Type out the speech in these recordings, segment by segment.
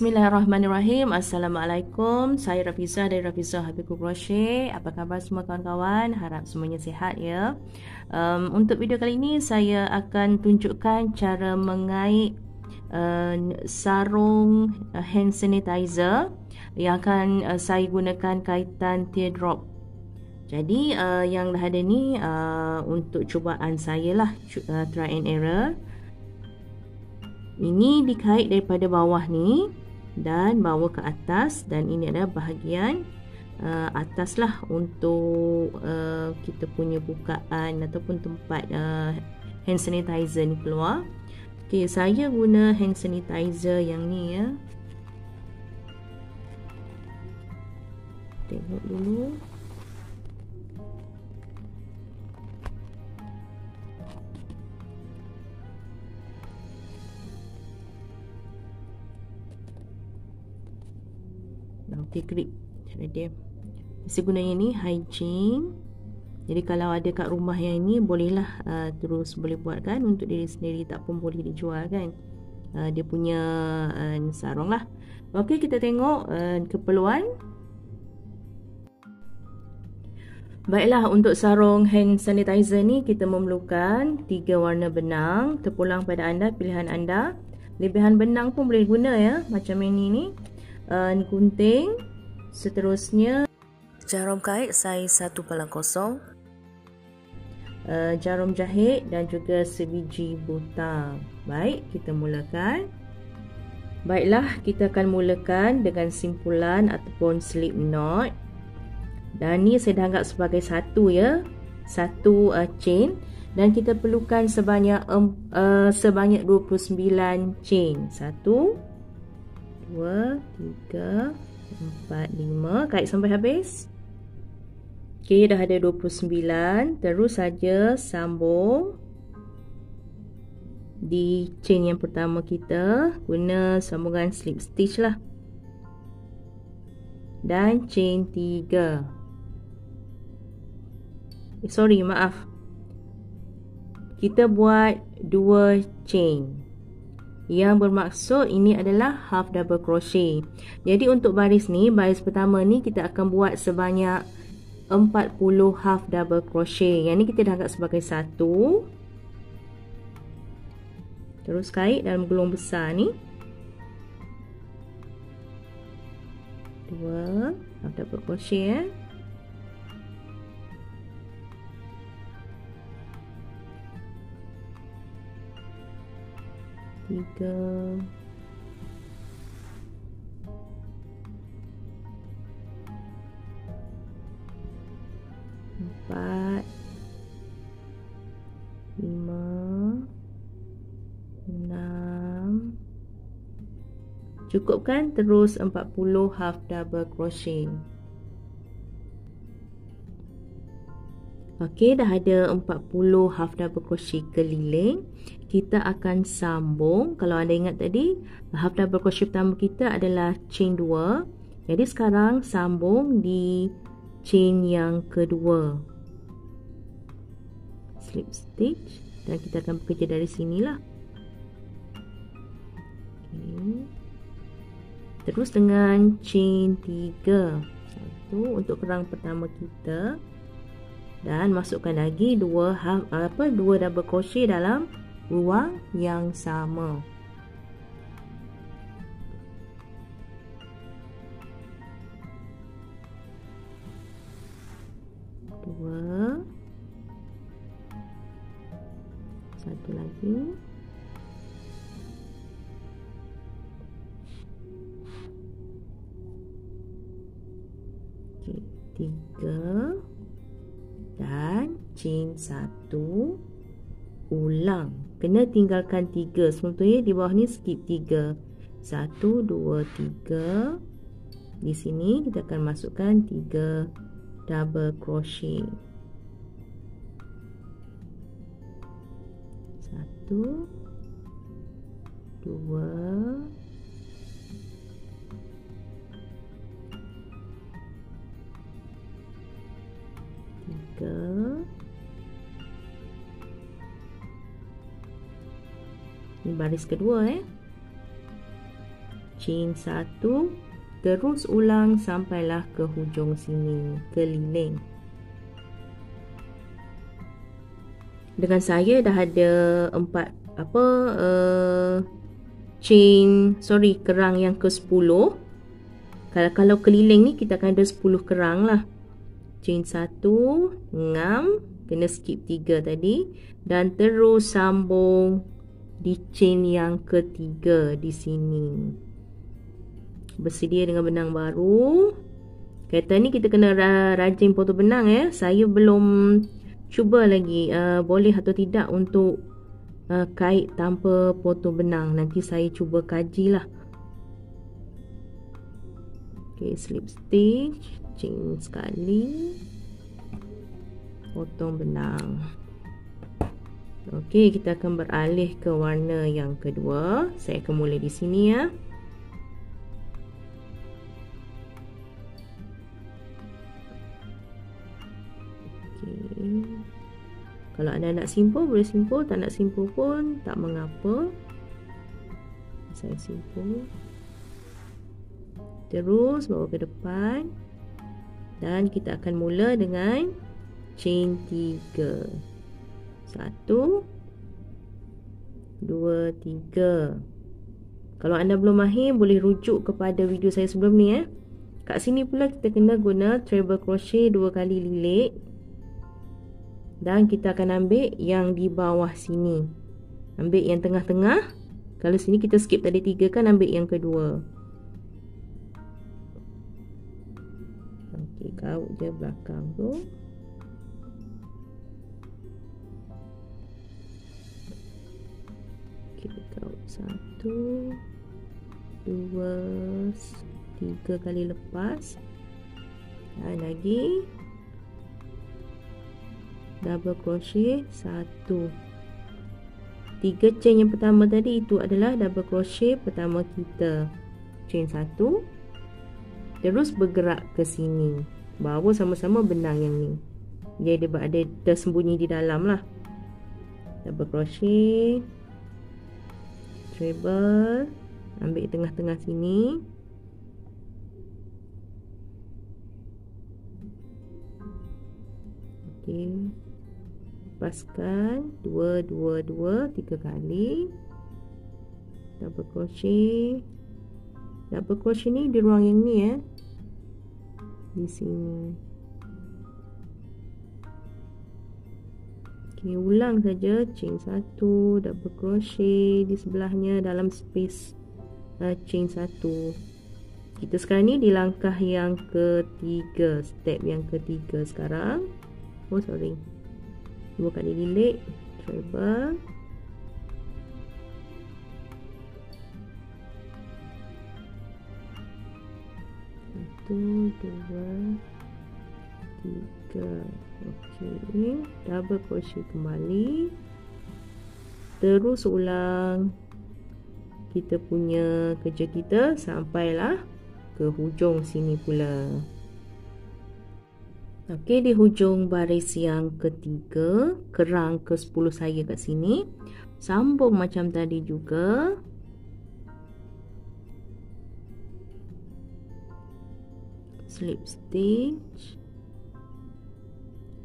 Bismillahirrahmanirrahim. Assalamualaikum. Saya Rafizah dari Rafizah Habibu Crochet. Apa khabar semua kawan-kawan? Harap semuanya sihat ya. Um, untuk video kali ini saya akan tunjukkan cara mengait uh, sarung uh, hand sanitizer yang akan uh, saya gunakan kaitan teardrop. Jadi uh, yang dah ada ni uh, untuk cubaan saya lah uh, try and error. Ini dikait daripada bawah ni dan bawa ke atas dan ini adalah bahagian uh, atas lah untuk uh, kita punya bukaan ataupun tempat uh, hand sanitizer ni keluar. Okay, saya guna hand sanitizer yang ni ya. Tengok dulu. Okay, grip cara dia. Saya guna yang ni hygiene. Jadi kalau ada kat rumah yang ini bolehlah uh, terus boleh buat kan untuk diri sendiri tak pun boleh dijual kan. Uh, dia punya uh, sarung lah. Okey kita tengok uh, keperluan. Baiklah untuk sarung hand sanitizer ni kita memerlukan tiga warna benang. Terpulang pada anda pilihan anda. Lebihan benang pun boleh guna ya macam ini ni uh, gunting. Seterusnya jarum kait saiz 1 palang kosong. uh, jarum jahit dan juga sebiji butang baik kita mulakan. Baiklah kita akan mulakan dengan simpulan ataupun slip knot. Dan ni saya dah anggap sebagai satu ya. Satu uh, chain. Dan kita perlukan sebanyak um, uh, sebanyak 29 chain. Satu dua, tiga, empat, lima. Kait sampai habis. Okey, dah ada 29. Terus saja sambung di chain yang pertama kita guna sambungan slip stitch lah. Dan chain 3. Eh, sorry, maaf. Kita buat dua chain yang bermaksud ini adalah half double crochet. Jadi untuk baris ni, baris pertama ni kita akan buat sebanyak 40 half double crochet. Yang ni kita dah anggap sebagai satu. Terus kait dalam gulung besar ni. Dua half double crochet eh. Tiga. Empat. Lima. Enam. Cukup kan terus empat puluh half double crochet Okey, dah ada 40 half double crochet keliling. Kita akan sambung. Kalau anda ingat tadi, half double crochet pertama kita adalah chain 2. Jadi sekarang sambung di chain yang kedua. Slip stitch dan kita akan bekerja dari sinilah. Okay. Terus dengan chain 3. Satu untuk kerang pertama kita dan masukkan lagi dua half apa dua double crochet dalam ruang yang sama. Satu ulang. Kena tinggalkan tiga. Sebelum tu ya di bawah ni skip tiga. Satu dua tiga. Di sini kita akan masukkan tiga double crochet. Satu dua tiga ini baris kedua eh. Chain satu terus ulang sampailah ke hujung sini keliling dengan saya dah ada empat apa uh, chain sorry kerang yang ke 10 kalau kalau keliling ni kita akan ada 10 kerang lah. Chain satu ngam kena skip tiga tadi. Dan terus sambung di chain yang ketiga di sini. Bersedia dengan benang baru. Kereta ni kita kena rajin potong benang ya. Saya belum cuba lagi uh, boleh atau tidak untuk uh, kait tanpa potong benang. Nanti saya cuba kajilah ok slip stitch. Chain sekali. Potong benang Okey, kita akan beralih ke warna yang kedua. Saya akan mula di sini ya. Okey. Kalau anda nak simpul, boleh simpul. Tak nak simpul pun, tak mengapa. Saya simpul. Terus bawa ke depan. Dan kita akan mula dengan chain 3 satu. Dua tiga. Kalau anda belum mahir boleh rujuk kepada video saya sebelum ni eh. Kat sini pula kita kena guna treble crochet dua kali lilit. Dan kita akan ambil yang di bawah sini. Ambil yang tengah-tengah. Kalau sini kita skip tadi tiga kan ambil yang kedua. Ok kau je belakang tu satu dua tiga kali lepas. Dan lagi. Double crochet satu. Tiga chain yang pertama tadi itu adalah double crochet pertama kita. Chain satu. Terus bergerak ke sini. Bawa sama-sama benang yang ni. Dia ada tersembunyi di dalam lah. Double crochet treble ambil tengah-tengah sini. Okey. Lepaskan. 2 2 2 3 kali. Double crochet. Double crochet ni di ruang yang ni eh? Di sini Okey, ulang saja chain satu, double crochet di sebelahnya dalam space uh, chain satu. Kita sekarang ni di langkah yang ketiga, step yang ketiga sekarang. Oh sorry. Dua kali lilit, treble. Satu, dua, tiga. Okey, double crochet kembali. Terus ulang kita punya kerja kita sampailah ke hujung sini pula. Okey, di hujung baris yang ketiga, kerang ke-10 saya kat sini. Sambung macam tadi juga. Slip stitch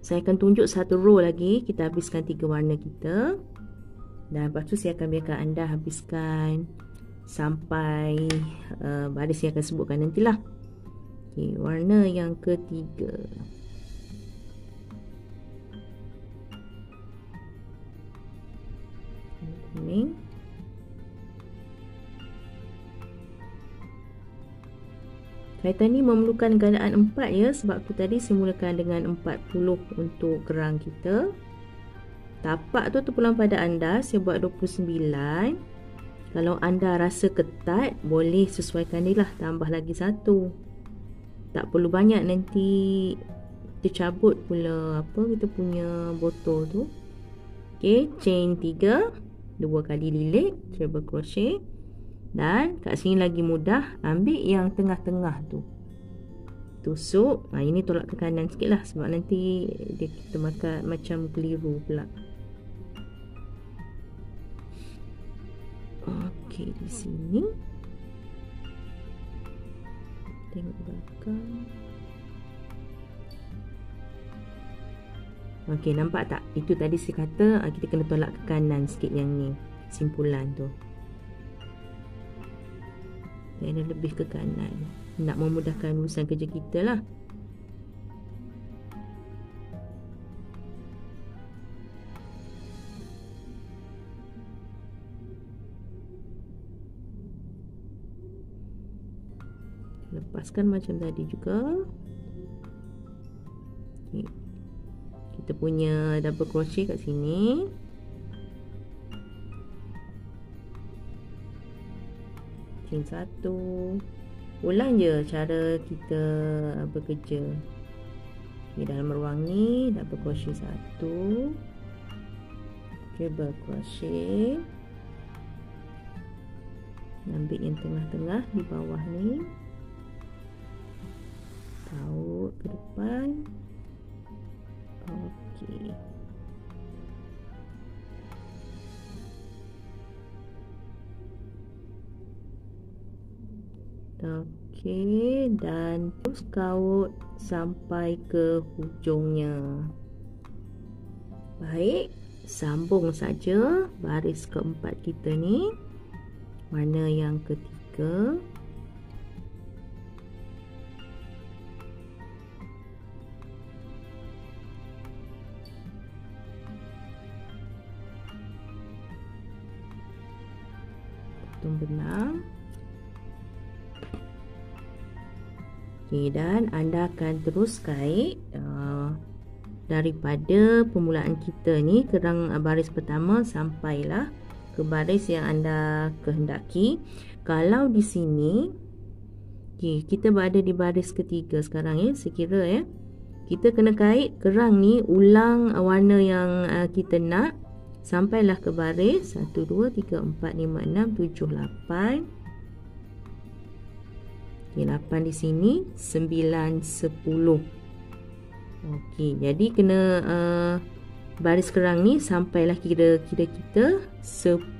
saya akan tunjuk satu row lagi. Kita habiskan tiga warna kita. Dan lepas tu saya akan biarkan anda habiskan sampai uh, baris yang akan sebutkan nantilah. Okay, warna yang ketiga. Ini Kaitan ni memerlukan gandaan 4 ya sebab tu tadi saya mulakan dengan 40 untuk kerang kita. Tapak tu terpulang pada anda, saya buat 29. Kalau anda rasa ketat, boleh sesuaikan ni lah, tambah lagi satu. Tak perlu banyak nanti tercabut pula apa kita punya botol tu. Okey, chain 3, dua kali lilit, treble crochet. Dan kat sini lagi mudah Ambil yang tengah-tengah tu Tusuk ha, Ini tolak ke kanan sikit lah Sebab nanti dia kita makan macam keliru pula Okey di sini tengok belakang Okey, nampak tak? Itu tadi saya kata uh, kita kena tolak ke kanan sikit yang ni. Simpulan tu. Kena lebih ke kanan. Nak memudahkan urusan kerja kita lah. lepaskan macam tadi juga okay. kita punya double crochet kat sini chain satu. Ulang je cara kita bekerja. Okay, dalam ruang ni double crochet satu. Treble crochet ambil yang tengah-tengah di bawah ni. Baut ke depan. Okey okey dan terus kaut sampai ke hujungnya. Baik sambung saja baris keempat kita ni. Mana yang ketiga? Hitung benang okay, dan anda akan terus kait uh, daripada permulaan kita ni kerang baris pertama sampailah ke baris yang anda kehendaki. Kalau di sini okay, kita berada di baris ketiga sekarang ya sekira ya. Kita kena kait kerang ni ulang warna yang uh, kita nak. Sampailah ke baris 1 2 3 4 5 6 7 8 okey 8 di sini 9 10 okey jadi kena uh, baris kerang ni sampailah kira-kira kita 10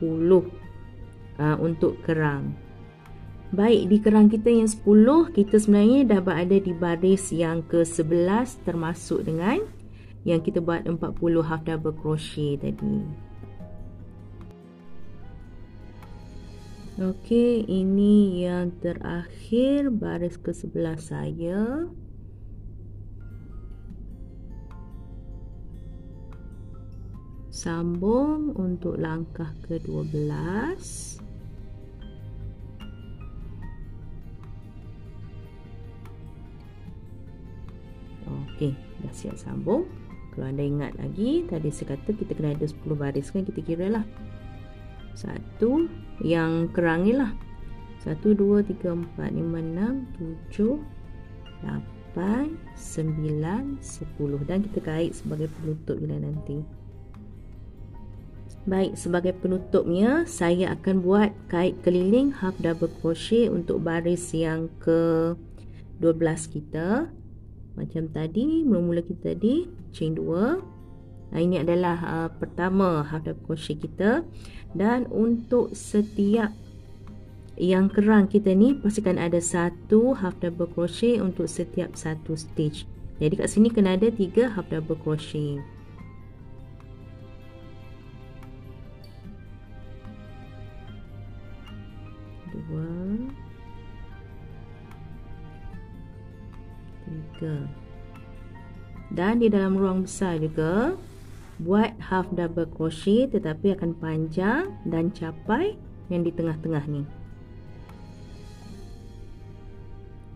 uh, untuk kerang. Baik, di kerang kita yang 10, kita sebenarnya dah berada di baris yang ke-11 termasuk dengan yang kita buat 40 half double crochet tadi Okey, ini yang terakhir baris ke sebelah saya. Sambung untuk langkah ke-12. Okey, dah siap sambung. Kalau anda ingat lagi Tadi saya kata kita kena ada 10 baris kan Kita kira lah Satu Yang kerang ni lah Satu, dua, tiga, empat, lima, enam, tujuh Lapan Sembilan Sepuluh. Dan kita kait sebagai penutup bila nanti. Baik, sebagai penutupnya Saya akan buat kait keliling Half double crochet Untuk baris yang ke 12 kita. Macam tadi mula-mula kita tadi chain 2 ini adalah uh, pertama double crochet kita. Dan untuk setiap yang kerang kita ni pastikan ada satu half double crochet untuk setiap satu stitch jadi kat sini kena ada tiga half double crochet. Dua tiga. Dan di dalam ruang besar juga buat half double crochet tetapi akan panjang dan capai yang di tengah-tengah ni.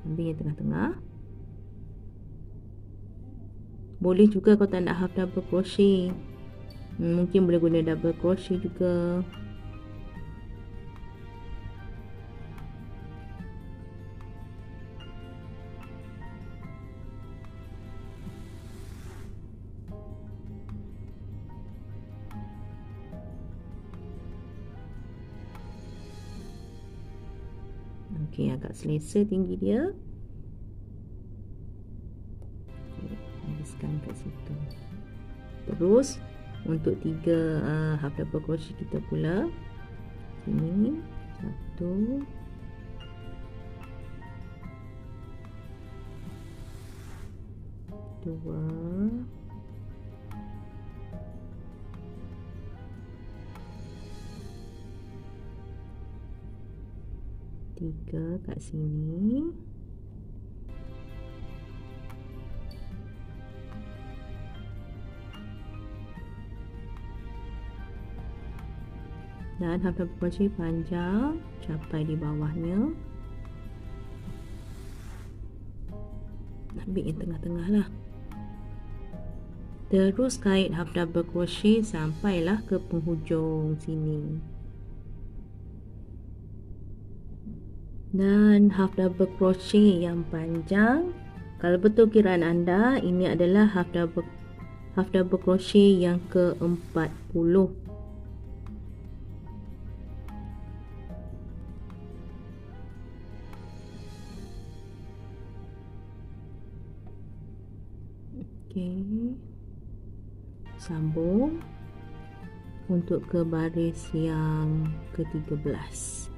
Ambil yang tengah-tengah. Boleh juga kalau tak nak half double crochet. Hmm, mungkin boleh guna double crochet juga Okey, agak selesa tinggi dia. Habiskan kat situ. Terus untuk tiga uh, half double crochet kita pula. Sini satu dua tiga kat sini. Dan hampir berkunci panjang capai di bawahnya. Ambil yang tengah-tengah lah. Terus kait half double crochet sampailah ke penghujung sini dan half double crochet yang panjang kalau betul kiraan anda ini adalah half double half double crochet yang ke-40 Okey. Sambung untuk ke baris yang ke-13.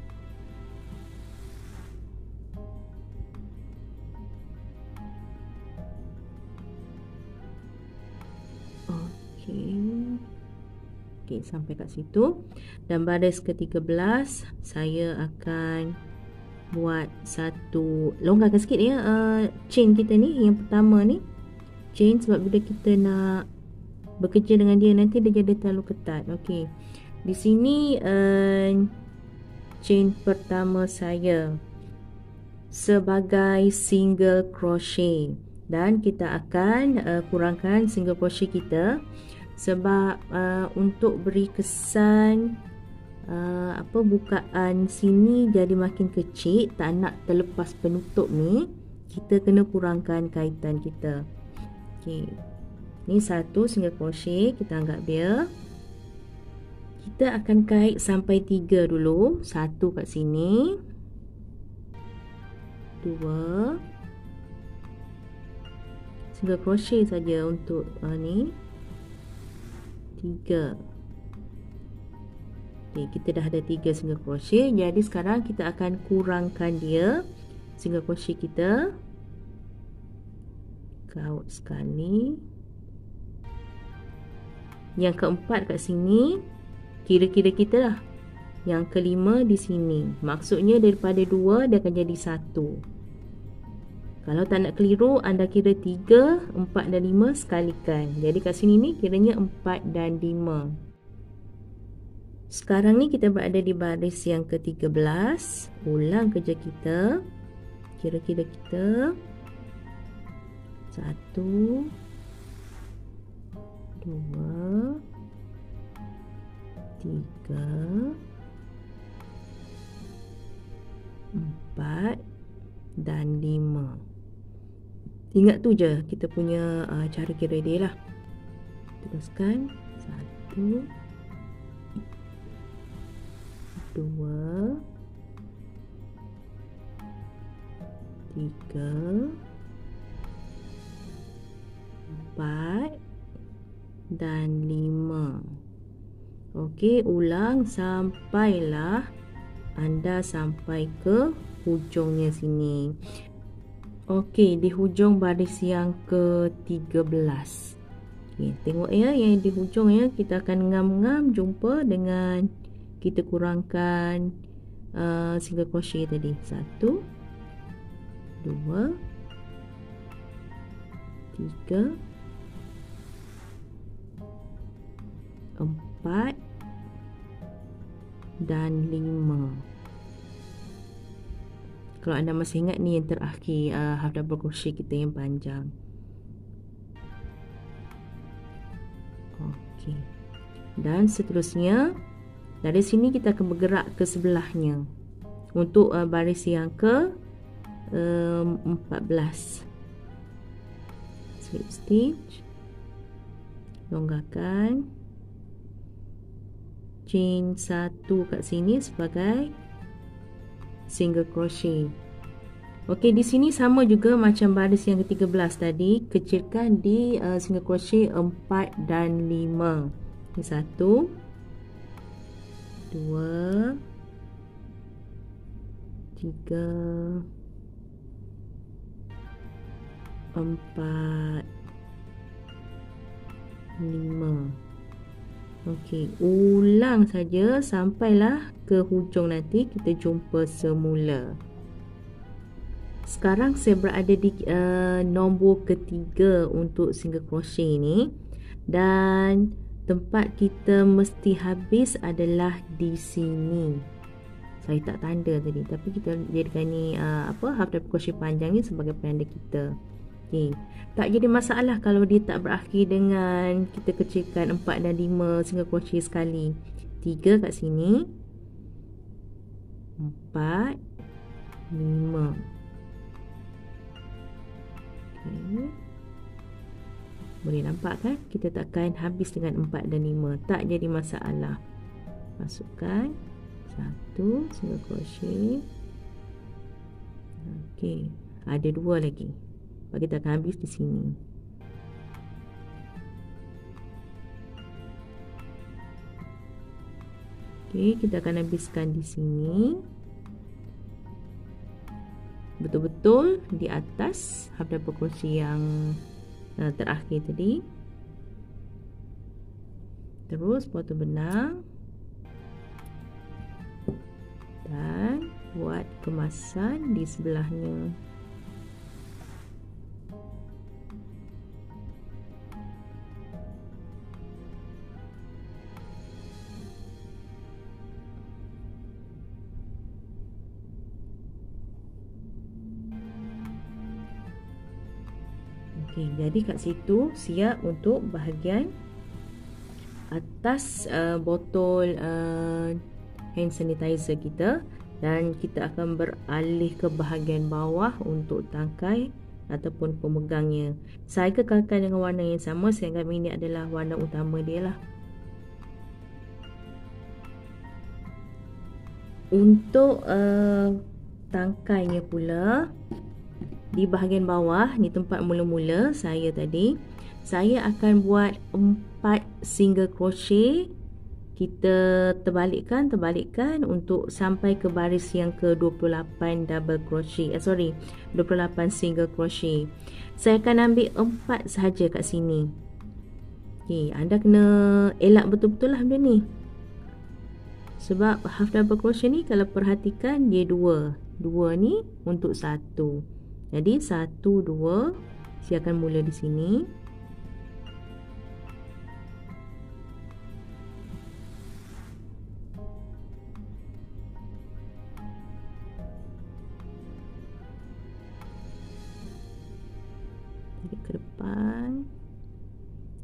Okey, sampai kat situ. Dan baris ke-13 saya akan buat satu longgarkan sikit ya uh, chain kita ni yang pertama ni chain sebab bila kita nak bekerja dengan dia nanti dia jadi terlalu ketat. Okey. Di sini uh, chain pertama saya sebagai single crochet dan kita akan uh, kurangkan single crochet kita sebab uh, untuk beri kesan uh, apa bukaan sini jadi makin kecil tak nak terlepas penutup ni kita kena kurangkan kaitan kita Okey. Ni satu single crochet kita anggap dia. Kita akan kait sampai tiga dulu. Satu kat sini. Dua. Single crochet saja untuk uh, ni. Tiga. Okay, kita dah ada tiga single crochet. Jadi sekarang kita akan kurangkan dia. Single crochet kita kaut sekali yang keempat kat sini kira-kira kita lah yang kelima di sini maksudnya daripada dua dia akan jadi satu kalau tak nak keliru anda kira tiga, empat dan lima sekalikan. Jadi kat sini ni kiranya empat dan lima. Sekarang ni kita berada di baris yang ke-13 ulang kerja kita. Kira-kira kita. Satu. Dua. Tiga. Empat dan lima ingat tu je kita punya uh, cara kira dia lah. Teruskan. Satu. Dua. Tiga. Empat. Dan lima. Okey, ulang sampailah anda sampai ke hujungnya sini. Okey, di hujung baris yang ke-13. Okey, tengok ya yang di hujung ya, kita akan ngam-ngam jumpa dengan kita kurangkan uh, single crochet tadi. Satu, dua, tiga, empat dan lima. Kalau anda masih ingat ni yang terakhir uh, half double crochet kita yang panjang. Okey. Dan seterusnya dari sini kita akan bergerak ke sebelahnya untuk uh, baris yang ke um, 14. Slip stitch. Longgarkan chain satu kat sini sebagai single crochet. Okey, di sini sama juga macam baris yang ke-13 tadi, kecilkan di uh, single crochet 4 dan 5. Ini satu. Dua. Tiga. Empat. 5 Okey, ulang saja sampailah ke hujung nanti kita jumpa semula. Sekarang saya berada di uh, nombor ketiga untuk single crochet ni dan tempat kita mesti habis adalah di sini. Saya tak tanda tadi tapi kita jadikan ni uh, apa half double crochet panjang ni sebagai penanda kita. Okey. Tak jadi masalah kalau dia tak berakhir dengan kita kecilkan 4 dan 5 single crochet sekali. 3 kat sini. 4 5. Okey. Boleh nampak kan? Kita takkan habis dengan 4 dan 5. Tak jadi masalah. Masukkan 1 single crochet. Okey. Ada dua lagi kita akan habis di sini Okey, kita akan habiskan di sini. Betul-betul di atas double crochet yang uh, terakhir tadi. Terus potong benang. Dan buat kemasan di sebelahnya. Jadi kat situ siap untuk bahagian atas uh, botol uh, hand sanitizer kita dan kita akan beralih ke bahagian bawah untuk tangkai ataupun pemegangnya. Saya kekalkan dengan warna yang sama sehingga ini adalah warna utama dia lah. Untuk uh, tangkainya pula di bahagian bawah ni tempat mula-mula saya tadi saya akan buat 4 single crochet. Kita terbalikkan terbalikkan untuk sampai ke baris yang ke-28 double crochet. Eh, sorry 28 single crochet. Saya akan ambil 4 sahaja kat sini. Okay, anda kena elak betul-betul lah benda ni. Sebab half double crochet ni kalau perhatikan dia dua. Dua ni untuk satu jadi satu dua saya akan mula di sini.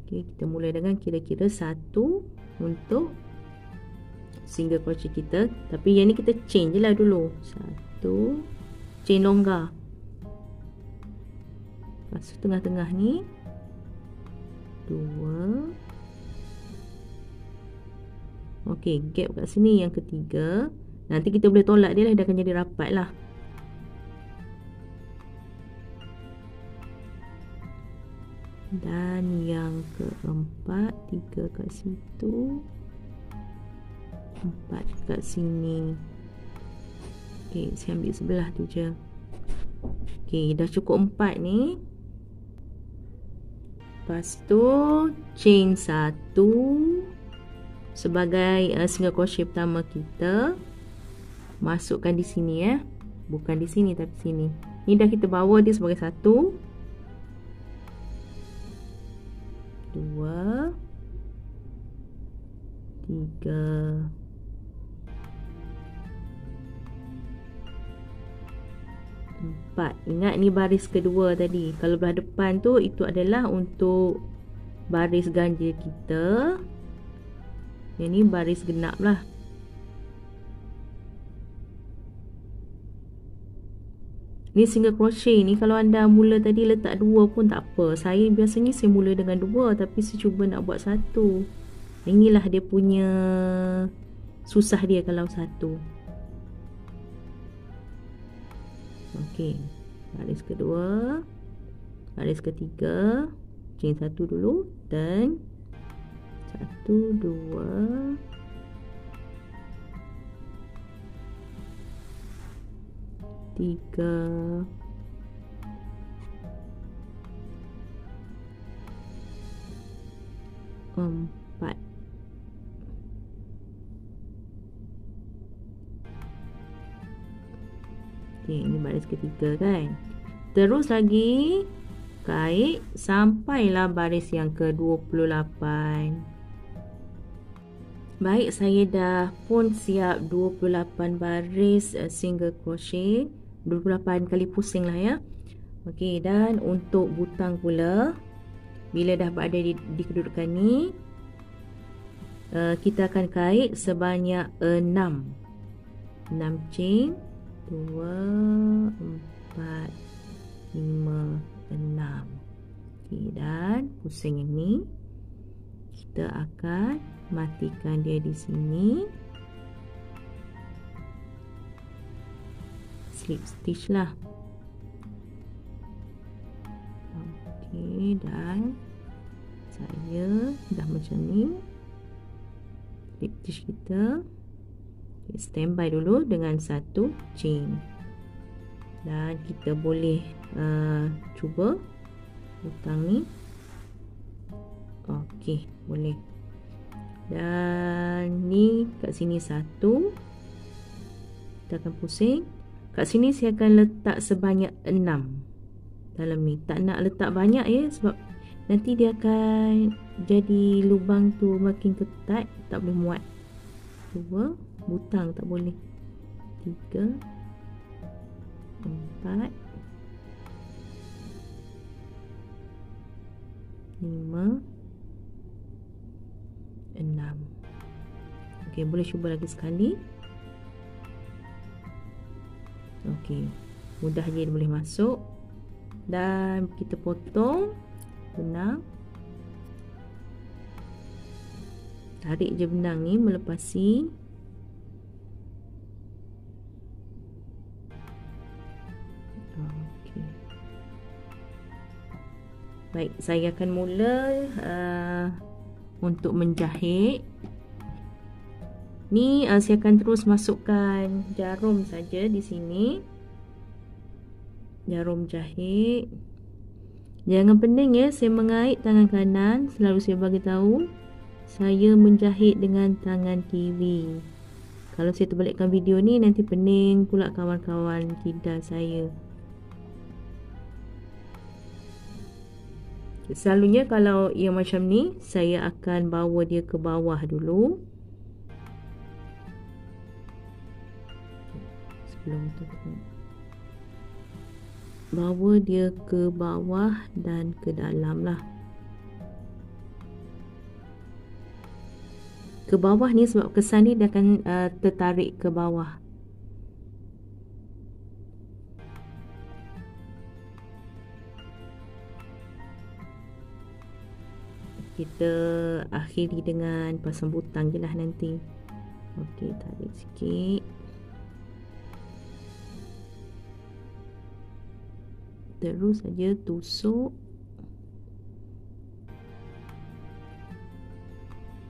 Okey, kita mula dengan kira-kira satu untuk single crochet kita. Tapi yang ni kita chain je lah dulu. Satu, chain longgar. Lepas tu tengah-tengah ni. Dua. Okey, gap kat sini yang ketiga. Nanti kita boleh tolak dia lah Dia akan jadi rapat lah. Dan yang keempat Tiga kat situ. Empat kat sini. Okey, saya ambil sebelah tu je. Okey, dah cukup empat ni Lepas tu chain satu sebagai uh, single crochet pertama kita. Masukkan di sini ya. Bukan di sini tapi sini. Ni dah kita bawa dia sebagai satu. Dua. Tiga. Empat ingat ni baris kedua tadi. Kalau belah depan tu itu adalah untuk baris ganja kita. Yang ni baris genap lah. Ni single crochet ni kalau anda mula tadi letak dua pun tak apa. Saya biasanya saya mula dengan dua tapi saya cuba nak buat satu. Inilah dia punya susah dia kalau satu Okey. Baris kedua. Baris ketiga. Chain satu dulu. Dan. Satu, dua. Tiga. empat Okay, ini baris ketiga kan. Terus lagi kait sampailah baris yang ke-28. Baik, saya dah pun siap 28 baris uh, single crochet. 28 kali pusing lah ya. Okey, dan untuk butang pula, bila dah berada di, di kedudukan ni, uh, kita akan kait sebanyak 6. 6 chain dua, empat, lima, enam. Okay, dan pusing ini kita akan matikan dia di sini. Slip stitch lah. Okay, dan saya dah macam ni. Slip stitch kita standby dulu dengan satu chain. Dan kita boleh uh, cuba butang ni. Ok boleh. Dan ni kat sini satu. Kita akan pusing. Kat sini saya akan letak sebanyak enam. Dalam ni. Tak nak letak banyak ya sebab nanti dia akan jadi lubang tu makin ketat tak boleh muat. Dua butang tak boleh. Tiga. Empat. Lima. Enam. Ok boleh cuba lagi sekali. Ok mudah je dia boleh masuk. Dan kita potong. Benang. Tarik je benang ni melepasi Baik, saya akan mula uh, untuk menjahit. Ni uh, saya akan terus masukkan jarum saja di sini. Jarum jahit. Jangan pening ya, saya mengait tangan kanan. Selalu saya bagi tahu, saya menjahit dengan tangan kiri. Kalau saya terbalikkan video ni nanti pening pula kawan-kawan kita saya. Selalunya kalau yang macam ni Saya akan bawa dia ke bawah dulu. Sebelum tu Bawa dia ke bawah dan ke dalam lah. Ke bawah ni sebab kesan ni dia akan uh, tertarik ke bawah kita akhiri dengan pasang butang je lah nanti. Ok tarik sikit. Terus saja tusuk.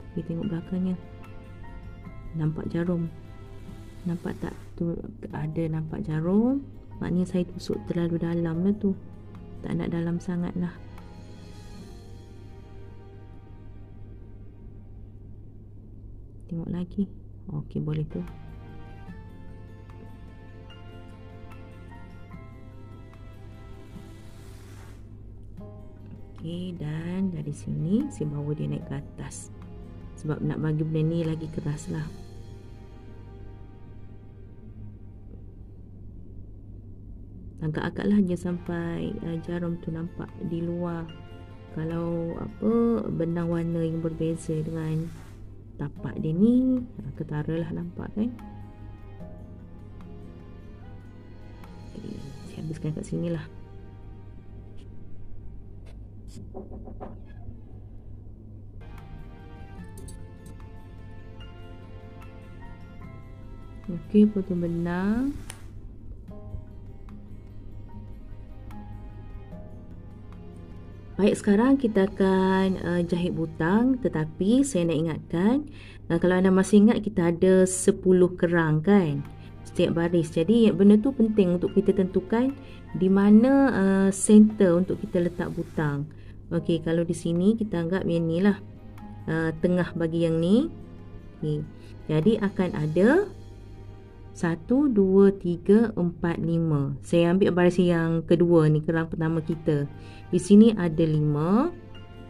Ok tengok belakangnya. Nampak jarum. Nampak tak tu ada nampak jarum? Maknanya saya tusuk terlalu dalam lah tu. Tak nak dalam sangat lah tengok lagi. Okey boleh tu. Okey dan dari sini saya bawa dia naik ke atas. Sebab nak bagi benda ni lagi keras lah. Agak-agak lah je sampai uh, jarum tu nampak di luar. Kalau apa benang warna yang berbeza dengan tapak dia ni ha, ketara lah nampak kan? Okay, saya habiskan kat sini lah. Ok potong benang Baik, sekarang kita akan uh, jahit butang tetapi saya nak ingatkan uh, kalau anda masih ingat kita ada 10 kerang kan setiap baris. Jadi benda tu penting untuk kita tentukan di mana uh, center untuk kita letak butang. Okey, kalau di sini kita anggap yang ni lah. uh, tengah bagi yang ni. Okay. Jadi akan ada 1, 2, 3, 4, 5. Saya ambil baris yang kedua ni, kerang pertama kita. Di sini ada 5.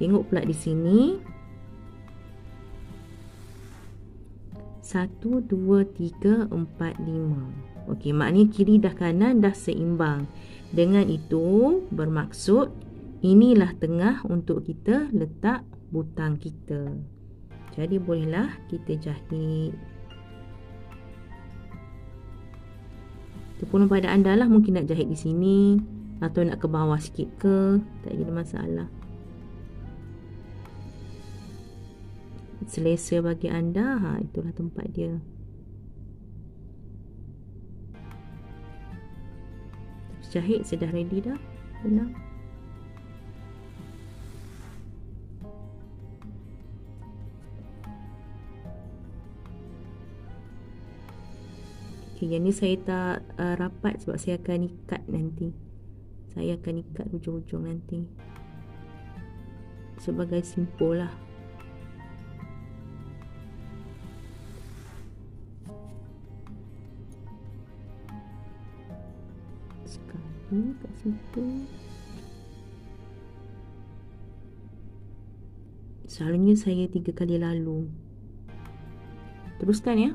Tengok pula di sini. 1, 2, 3, 4, 5. Okey, maknanya kiri dah kanan dah seimbang. Dengan itu, bermaksud inilah tengah untuk kita letak butang kita. Jadi bolehlah kita jahit. Terpulang pada anda lah mungkin nak jahit di sini atau nak ke bawah sikit ke. Tak jadi masalah. Selesa bagi anda, ha, itulah tempat dia. Jahit sudah ready dah. Benar. Okay, yang ni saya tak uh, rapat sebab saya akan ikat nanti. Saya akan ikat hujung-hujung nanti. Sebagai simpul lah. Sekali kat situ. Selalunya saya tiga kali lalu. Teruskan ya.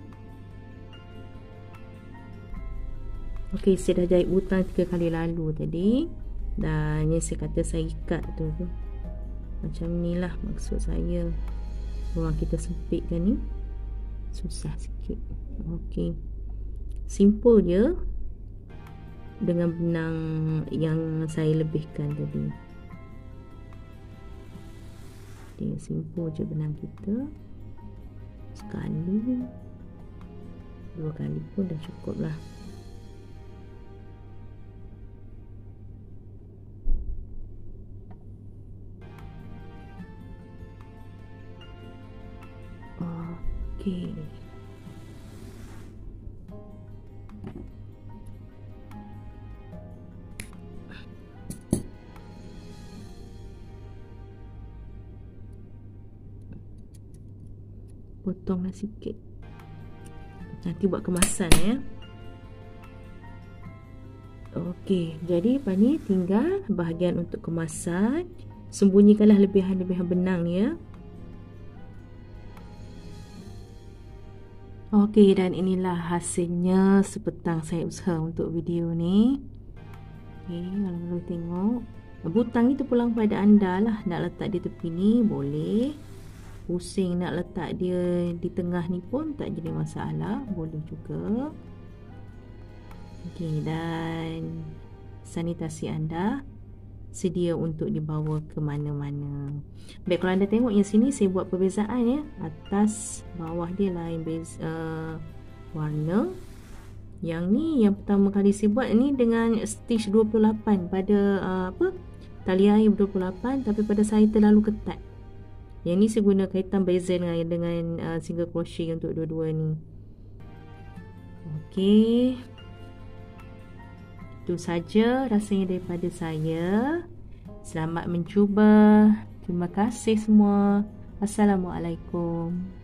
Okey, saya dah jahit butang tiga kali lalu tadi. Dan yang saya kata saya ikat tu. Macam ni lah maksud saya. Ruang kita sempit kan ni. Susah sikit. Okey. Simple je. Dengan benang yang saya lebihkan tadi. Okey, simple je benang kita. Sekali. Dua kali pun dah cukup lah. Okey. Potonglah sikit. Nanti buat kemasan ya. Okey, jadi apa ni tinggal bahagian untuk kemasan. Sembunyikanlah lebihan-lebihan benang ya. Okey dan inilah hasilnya sepetang saya usaha untuk video ni. Okey, kalau boleh tengok. Butang itu pulang pada anda lah. Nak letak di tepi ni boleh. Pusing nak letak dia di tengah ni pun tak jadi masalah. Boleh juga. Okey dan sanitasi anda sedia untuk dibawa ke mana-mana. Baik, kalau anda tengok yang sini saya buat perbezaan ya. Atas bawah dia lain beza uh, warna. Yang ni yang pertama kali saya buat ni dengan stitch 28 pada uh, apa? Tali air 28 tapi pada saya terlalu ketat. Yang ni saya guna kaitan beza dengan dengan uh, single crochet untuk dua-dua ni. Okey. Itu saja rasanya daripada saya. Selamat mencuba. Terima kasih semua. Assalamualaikum.